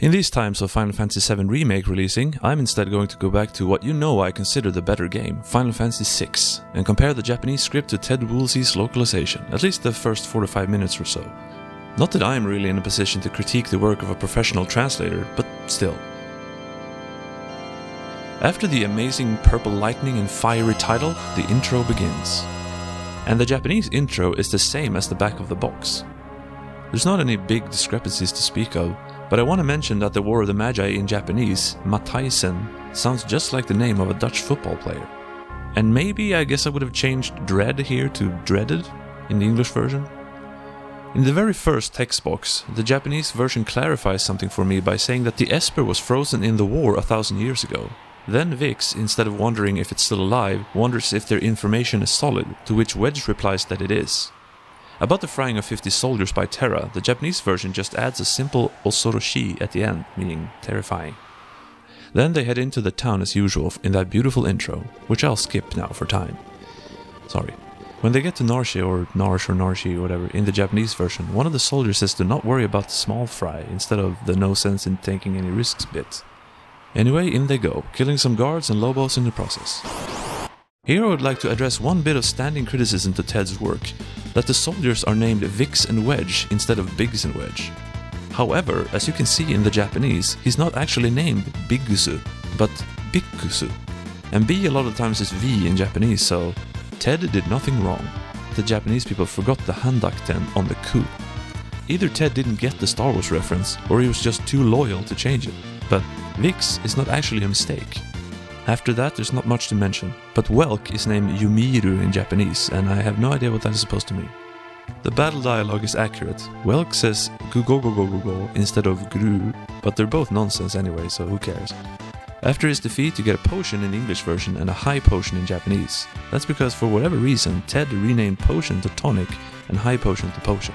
In these times of Final Fantasy VII Remake releasing, I'm instead going to go back to what you know I consider the better game, Final Fantasy VI, and compare the Japanese script to Ted Woolsey's localization, at least the first 45 minutes or so. Not that I'm really in a position to critique the work of a professional translator, but still. After the amazing purple lightning and fiery title, the intro begins. And the Japanese intro is the same as the back of the box. There's not any big discrepancies to speak of, but I want to mention that the War of the Magi in Japanese, Mataisen, sounds just like the name of a Dutch football player. And maybe I guess I would have changed dread here to dreaded in the English version. In the very first text box, the Japanese version clarifies something for me by saying that the Esper was frozen in the war a thousand years ago. Then Vicks, instead of wondering if it's still alive, wonders if their information is solid, to which Wedge replies that it is. About the frying of 50 soldiers by Terra, the Japanese version just adds a simple osoroshi at the end, meaning terrifying. Then they head into the town as usual in that beautiful intro, which I'll skip now for time. Sorry. When they get to Narshe or Narsh or Narshi or whatever in the Japanese version, one of the soldiers says to not worry about the small fry instead of the no sense in taking any risks bit. Anyway, in they go, killing some guards and Lobos in the process. Here I would like to address one bit of standing criticism to Ted's work, that the soldiers are named Vicks and Wedge instead of Biggs and Wedge. However, as you can see in the Japanese, he's not actually named Bigusu, but Bikusu. And B a lot of times is V in Japanese, so Ted did nothing wrong. The Japanese people forgot the handakuten on the ku. Either Ted didn't get the Star Wars reference, or he was just too loyal to change it. But Vicks is not actually a mistake. After that, there's not much to mention, but Welk is named Yumiru in Japanese, and I have no idea what that is supposed to mean. The battle dialogue is accurate. Welk says gugogogogogo instead of gru, but they're both nonsense anyway, so who cares. After his defeat, you get a potion in the English version and a high potion in Japanese. That's because for whatever reason, Ted renamed potion to tonic and high potion to potion.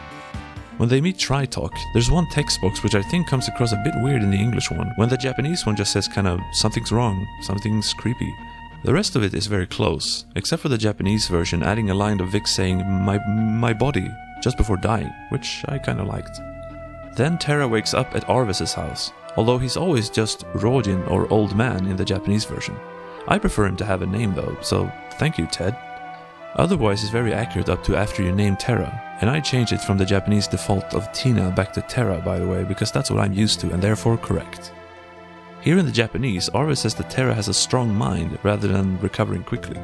When they meet Tritoch, there's one text box which I think comes across a bit weird in the English one, when the Japanese one just says kind of, something's wrong, something's creepy. The rest of it is very close, except for the Japanese version adding a line of Vic saying, my, my body, just before dying, which I kinda liked. Then Terra wakes up at Arvis's house, although he's always just Rojin or Old Man in the Japanese version. I prefer him to have a name though, so thank you Ted. Otherwise it's very accurate up to after you name Terra, and I changed it from the Japanese default of Tina back to Terra by the way, because that's what I'm used to and therefore correct. Here in the Japanese, Arvis says that Terra has a strong mind rather than recovering quickly,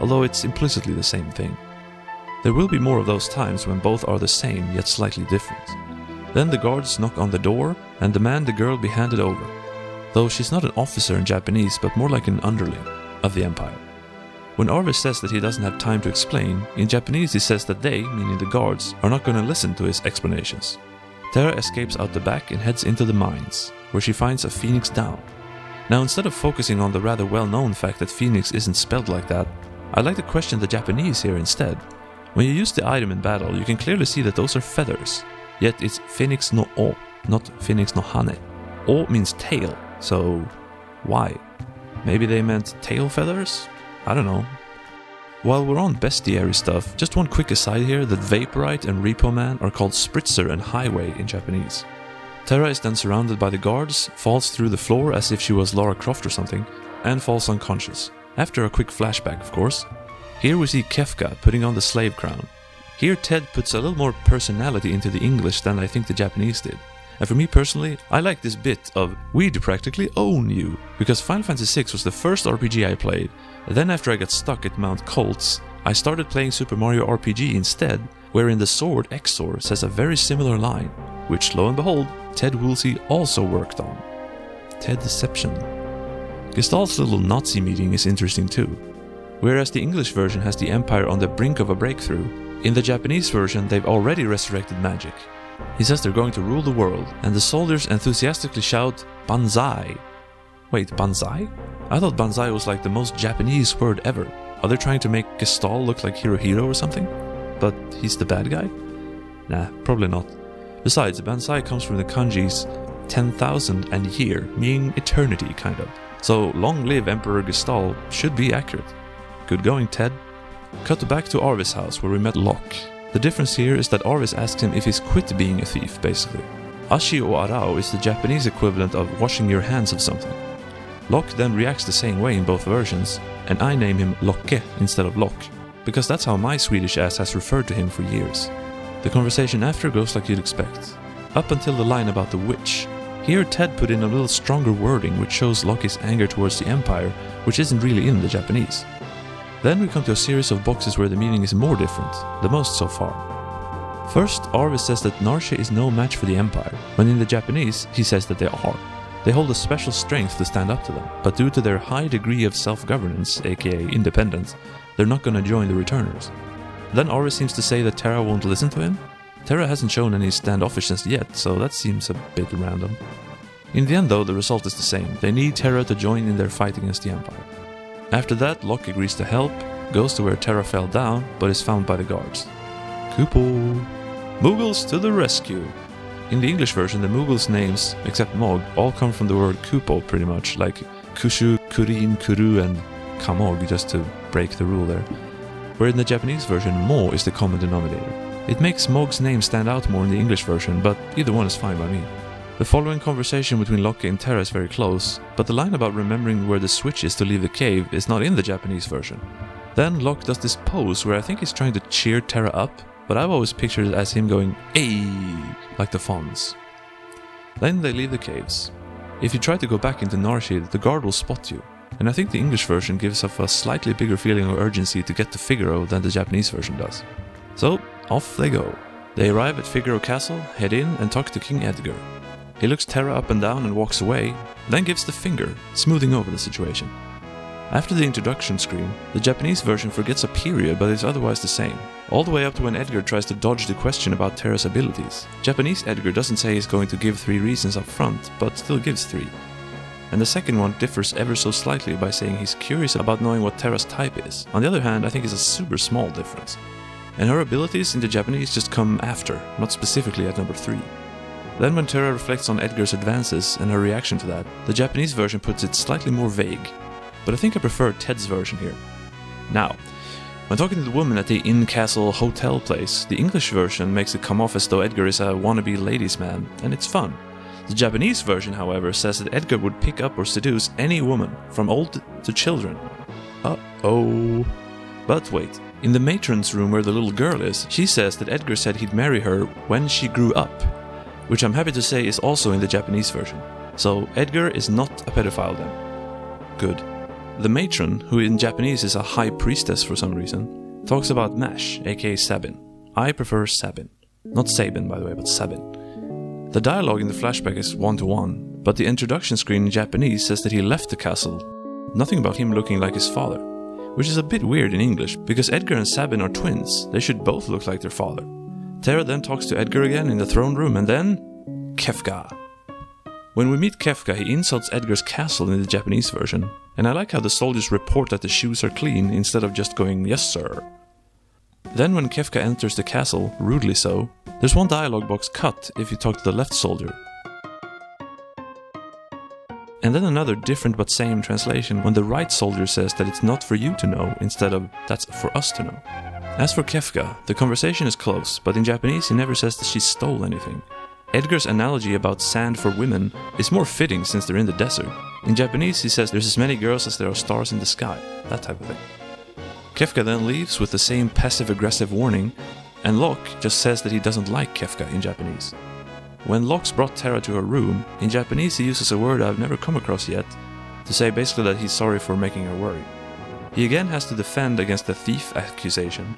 although it's implicitly the same thing. There will be more of those times when both are the same yet slightly different. Then the guards knock on the door and demand the girl be handed over, though she's not an officer in Japanese but more like an underling of the Empire. When Arvis says that he doesn't have time to explain, in Japanese he says that they, meaning the guards, are not going to listen to his explanations. Terra escapes out the back and heads into the mines, where she finds a Phoenix down. Now instead of focusing on the rather well-known fact that Phoenix isn't spelled like that, I'd like to question the Japanese here instead. When you use the item in battle, you can clearly see that those are feathers, yet it's Phoenix no O, not Phoenix no Hane. O means tail, so why? Maybe they meant tail feathers? I don't know. While we're on bestiary stuff, just one quick aside here that Vaporite and Repo Man are called Spritzer and Highway in Japanese. Terra is then surrounded by the guards, falls through the floor as if she was Lara Croft or something, and falls unconscious. After a quick flashback, of course. Here we see Kefka putting on the slave crown. Here Ted puts a little more personality into the English than I think the Japanese did. And for me personally, I like this bit of we'd practically own you, because Final Fantasy VI was the first RPG I played. Then after I got stuck at Mount Kolts, I started playing Super Mario RPG instead, wherein the sword Exor says a very similar line, which lo and behold, Ted Woolsey also worked on. Ted Deception. Gestahl's little Nazi meeting is interesting too. Whereas the English version has the Empire on the brink of a breakthrough, in the Japanese version they've already resurrected magic. He says they're going to rule the world, and the soldiers enthusiastically shout Banzai. Wait, Banzai? I thought Banzai was like the most Japanese word ever. Are they trying to make Gestahl look like Hirohito or something? But he's the bad guy? Nah, probably not. Besides, Banzai comes from the kanjis 10,000 and year, meaning eternity, kind of. So long live Emperor Gestahl should be accurate. Good going, Ted. Cut back to Arvis' house where we met Locke. The difference here is that Arvis asks him if he's quit being a thief, basically. Ashi o arao is the Japanese equivalent of washing your hands of something. Locke then reacts the same way in both versions, and I name him Locke instead of Lock, because that's how my Swedish ass has referred to him for years. The conversation after goes like you'd expect, up until the line about the witch. Here Ted put in a little stronger wording which shows Locke's anger towards the Empire, which isn't really in the Japanese. Then we come to a series of boxes where the meaning is more different, the most so far. First, Arvis says that Narshe is no match for the Empire, when in the Japanese he says that they are. They hold a special strength to stand up to them, but due to their high degree of self-governance, aka independence, they're not gonna join the returners. Then Arvis seems to say that Terra won't listen to him. Terra hasn't shown any standoffishness yet, so that seems a bit random. In the end though, the result is the same. They need Terra to join in their fight against the Empire. After that, Locke agrees to help, goes to where Terra fell down, but is found by the guards. Kupo! Moogles to the rescue! In the English version, the Moogles' names, except Mog, all come from the word Kupo pretty much, like Kushu, Kurin, Kuru, and Kamog, just to break the rule there. Where in the Japanese version, Mo is the common denominator. It makes Mog's name stand out more in the English version, but either one is fine by me. The following conversation between Locke and Terra is very close, but the line about remembering where the switch is to leave the cave is not in the Japanese version. Then Locke does this pose where I think he's trying to cheer Terra up, but I've always pictured it as him going, Ayy, like the Fonz. Then they leave the caves. If you try to go back into Narshe, the guard will spot you, and I think the English version gives off a slightly bigger feeling of urgency to get to Figaro than the Japanese version does. So, off they go. They arrive at Figaro Castle, head in, and talk to King Edgar. He looks Terra up and down and walks away, then gives the finger, smoothing over the situation. After the introduction screen, the Japanese version forgets a period but is otherwise the same, all the way up to when Edgar tries to dodge the question about Terra's abilities. Japanese Edgar doesn't say he's going to give three reasons up front, but still gives three. And the second one differs ever so slightly by saying he's curious about knowing what Terra's type is. On the other hand, I think it's a super small difference. And her abilities in the Japanese just come after, not specifically at number 3. Then when Terra reflects on Edgar's advances and her reaction to that, the Japanese version puts it slightly more vague, but I think I prefer Ted's version here. Now, when talking to the woman at the Inn Castle hotel place, the English version makes it come off as though Edgar is a wannabe ladies' man, and it's fun. The Japanese version, however, says that Edgar would pick up or seduce any woman, from old to children. Uh oh. But wait, in the matron's room where the little girl is, she says that Edgar said he'd marry her when she grew up, which I'm happy to say is also in the Japanese version. So Edgar is not a pedophile then. Good. The matron, who in Japanese is a high priestess for some reason, talks about Mash, aka Sabin. I prefer Sabin. Not Sabin, by the way, but Sabin. The dialogue in the flashback is one to one, but the introduction screen in Japanese says that he left the castle. Nothing about him looking like his father. Which is a bit weird in English, because Edgar and Sabin are twins. They should both look like their father. Terra then talks to Edgar again in the throne room, and then. Kefka. When we meet Kefka, he insults Edgar's castle in the Japanese version, and I like how the soldiers report that the shoes are clean instead of just going, yes sir. Then when Kefka enters the castle, rudely so, there's one dialogue box cut if you talk to the left soldier. And then another different but same translation when the right soldier says that it's not for you to know instead of that's for us to know. As for Kefka, the conversation is close, but in Japanese he never says that she stole anything. Edgar's analogy about sand for women is more fitting since they're in the desert. In Japanese, he says there's as many girls as there are stars in the sky, that type of thing. Kefka then leaves with the same passive aggressive warning, and Locke just says that he doesn't like Kefka in Japanese. When Locke's brought Terra to her room, in Japanese he uses a word I've never come across yet to say basically that he's sorry for making her worry. He again has to defend against the thief accusation,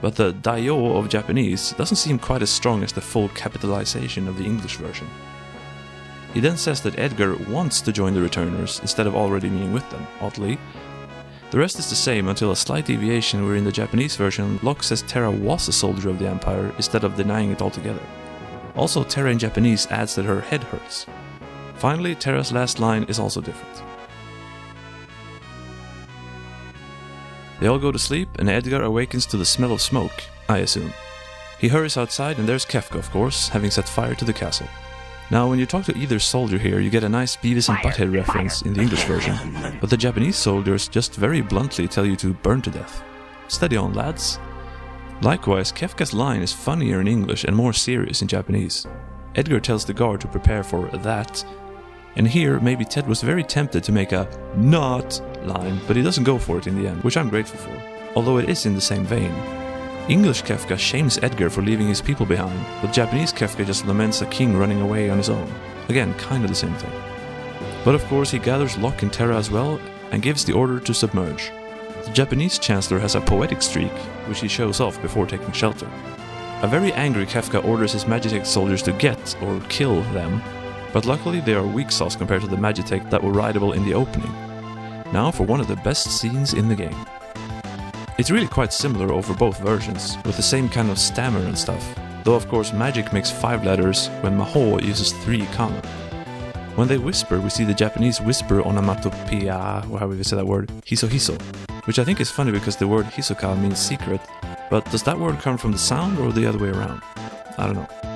but the daio of Japanese doesn't seem quite as strong as the full capitalization of the English version. He then says that Edgar wants to join the returners instead of already being with them, oddly. The rest is the same until a slight deviation where in the Japanese version Locke says Terra was a soldier of the Empire instead of denying it altogether. Also, Terra in Japanese adds that her head hurts. Finally, Terra's last line is also different. They all go to sleep, and Edgar awakens to the smell of smoke, I assume. He hurries outside, and there's Kefka, of course, having set fire to the castle. Now, when you talk to either soldier here, you get a nice Beavis and Butthead reference in the English version, but the Japanese soldiers just very bluntly tell you to burn to death. Steady on, lads. Likewise, Kefka's line is funnier in English and more serious in Japanese. Edgar tells the guard to prepare for that. And here, maybe Ted was very tempted to make a not line, but he doesn't go for it in the end, which I'm grateful for, although it is in the same vein. English Kefka shames Edgar for leaving his people behind, but Japanese Kefka just laments a king running away on his own. Again, kind of the same thing. But of course, he gathers Locke and Terra as well and gives the order to submerge. The Japanese Chancellor has a poetic streak, which he shows off before taking shelter. A very angry Kefka orders his Magitech soldiers to get, or kill, them, but luckily they are weak sauce compared to the Magitech that were rideable in the opening. Now for one of the best scenes in the game. It's really quite similar over both versions, with the same kind of stammer and stuff, though of course magic makes 5 letters when Maho uses 3 kana. When they whisper, we see the Japanese whisper onomatopoeia, or however you say that word, hiso hiso, which I think is funny because the word hisoka means secret, but does that word come from the sound or the other way around? I don't know.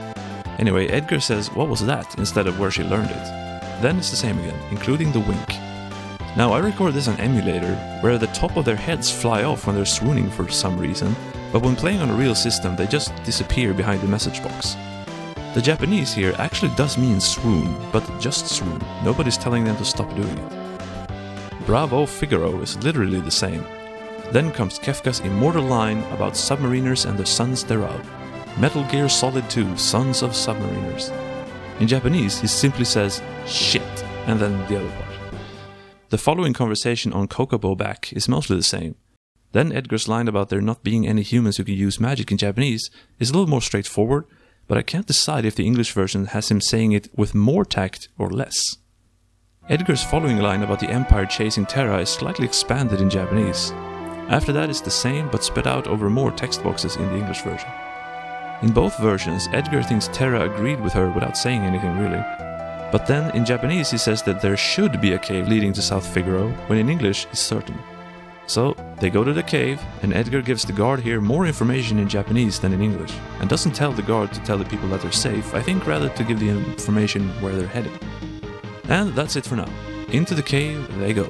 Anyway, Edgar says, What was that? instead of where she learned it. Then it's the same again, including the wink. Now, I record this on emulator, where the top of their heads fly off when they're swooning for some reason, but when playing on a real system, they just disappear behind the message box. The Japanese here actually does mean swoon, but just swoon. Nobody's telling them to stop doing it. Bravo Figaro is literally the same, then comes Kefka's immortal line about submariners and the sons thereof. Metal Gear Solid 2 Sons of Submariners. In Japanese, he simply says shit, and then the other part. The following conversation on Chocobo back is mostly the same. Then Edgar's line about there not being any humans who can use magic in Japanese is a little more straightforward, but I can't decide if the English version has him saying it with more tact or less. Edgar's following line about the Empire chasing Terra is slightly expanded in Japanese. After that, it's the same but spread out over more text boxes in the English version. In both versions, Edgar thinks Terra agreed with her without saying anything really. But then in Japanese he says that there should be a cave leading to South Figaro, when in English he's certain. So they go to the cave, and Edgar gives the guard here more information in Japanese than in English, and doesn't tell the guard to tell the people that they're safe, I think rather to give the information where they're headed. And that's it for now. Into the cave they go.